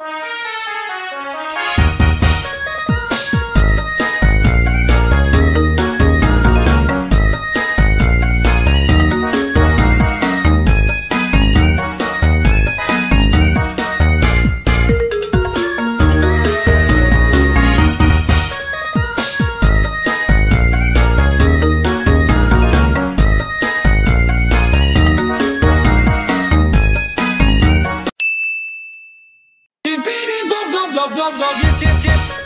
you Skibidi dum dum dum dum dum yes yes yes. Skibidi